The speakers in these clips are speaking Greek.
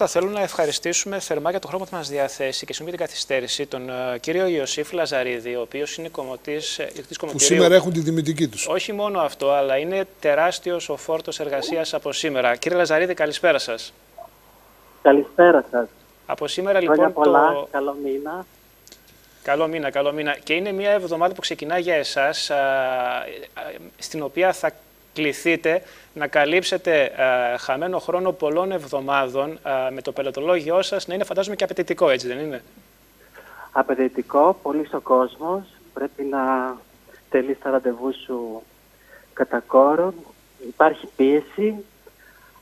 Θα θέλω να ευχαριστήσουμε θερμά για το χρόνο που μας διαθέσει και συγγνώμη την καθυστέρηση τον uh, κύριο Ιωσήφ Λαζαρίδη, ο οποίος είναι κομωτή τη Που σήμερα έχουν τη τιμητική τους. Όχι μόνο αυτό, αλλά είναι τεράστιος ο φόρτος εργασίας από σήμερα. Κύριε Λαζαρίδη, καλησπέρα σας. Καλησπέρα σας. Από σήμερα λοιπόν. Πολλά, το... καλό μήνα. Καλό μήνα, καλό μήνα. Και είναι μια εβδομάδα που ξεκινά για εσάς, στην οποία θα κληθείτε να καλύψετε ε, χαμένο χρόνο πολλών εβδομάδων ε, με το πελατολόγιο σας να είναι φαντάζομαι και απαιτητικό, έτσι δεν είναι; Απαιτητικό, πολύ ο κόσμος. Πρέπει να τελείς τα ραντεβού σου κατά κόρον. Υπάρχει πίεση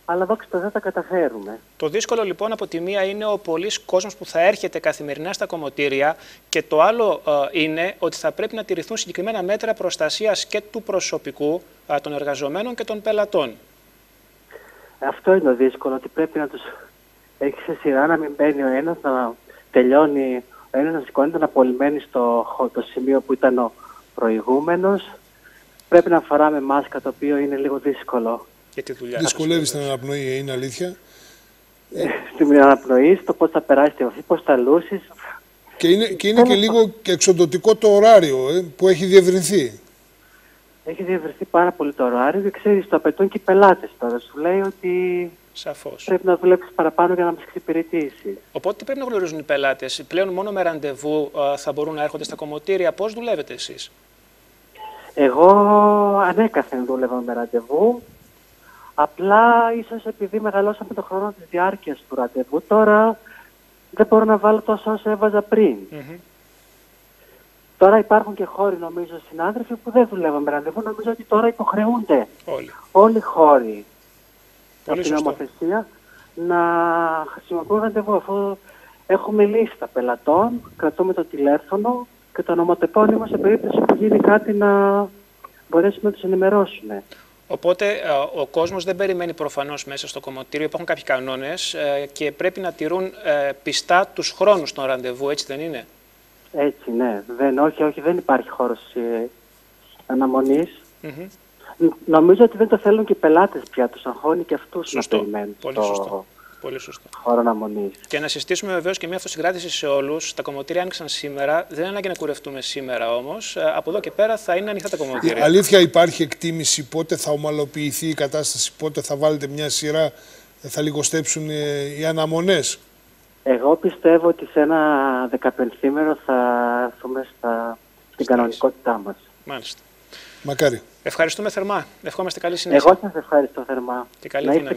αλλά δόξα τω δεν τα καταφέρουμε. Το δύσκολο λοιπόν από τη μία είναι ο πολλής κόσμος που θα έρχεται καθημερινά στα κομμωτήρια και το άλλο ε, είναι ότι θα πρέπει να τηρηθούν συγκεκριμένα μέτρα προστασίας και του προσωπικού ε, των εργαζομένων και των πελατών. Αυτό είναι το δύσκολο, ότι πρέπει να τους έχεις σε σειρά να μην μπαίνει ο ένας, να τελειώνει ο ένας να σηκώνεται να απολυμμένει στο το σημείο που ήταν ο προηγούμενος. Πρέπει να φοράμε μάσκα, το οποίο είναι λίγο δύσκολο για τη δουλειά. Δυσκολεύεις στην αναπνοή, είναι αλήθεια. Ε, στην αναπνοή, το πώς θα περάσει τη βαθύ, πώ θα λούσεις. Και είναι, και, είναι και λίγο και εξοντοτικό το ωράριο ε, που έχει διευρυνθεί. Έχει διευρυνθεί πάρα πολύ το ωράριο και ξέρεις, το απαιτούν και οι πελάτες τώρα. Σου λέει ότι Σαφώς. πρέπει να δουλέψεις παραπάνω για να μας εξυπηρετήσεις. Οπότε πρέπει να γνωρίζουν οι πελάτες. Πλέον μόνο με ραντεβού θα μπορούν να έρχονται στα κομμωτήρια. Πώς δουλεύετε εσείς, Εγώ ανέκαθεν δούλευα με ραντεβού. Απλά ίσως επειδή μεγαλώσαμε το χρόνο της διάρκειας του ραντεβού, τώρα δεν μπορώ να βάλω τόσο όσο έβαζα πριν. Τώρα υπάρχουν και χώροι, νομίζω, συνάδελφοι που δεν δουλεύουν με ραντεβού. Νομίζω ότι τώρα υποχρεούνται όλοι, όλοι οι χώροι από την νομοθεσία να χρησιμοποιούν ραντεβού. Αφού έχουμε λίστα πελατών, κρατούμε το τηλέφωνο και το ονοματεπώνυμο σε περίπτωση που γίνει κάτι να μπορέσουμε να τους ενημερώσουμε. Οπότε ε, ο κόσμος δεν περιμένει προφανώς μέσα στο κομμωτήριο, υπάρχουν κάποιοι κανόνες ε, και πρέπει να τηρούν ε, πιστά τους χρόνους των ραντεβού, έτσι δεν είναι; Έτσι, ναι. Δεν, όχι, όχι, δεν υπάρχει χώρος αναμονής. Νομίζω ότι δεν το θέλουν και οι πελάτες πια, τους αγχώνει και αυτούς να περιμένουν. Πολύ σωστό. Πολύ σωστό. Χώρο αναμονής. Και να συστήσουμε βεβαίως και μια αυτοσυγκράτηση σε όλους. Τα κομμωτήρια άνοιξαν σήμερα. Δεν είναι ανάγκη να κουρευτούμε σήμερα όμως. Ε, από εδώ και πέρα θα είναι ανοιχτά τα κομμωτήρια. Η αλήθεια υπάρχει εκτίμηση πότε θα ομαλοποιηθεί η κατάσταση, πότε θα βάλετε μια σειρά, ε, θα λιγοστέψουν ε, οι αναμονές; Εγώ πιστεύω ότι σε ένα δεκαπενθήμερο θα έρθουμε στα... στην κανονικότητά μας. Μάλιστα. Μακάρι. Ευχαριστούμε θερμά. Ευχόμαστε καλή συνέχεια. Εγώ σας ευχαριστώ θερμά. Και καλή δύναμη.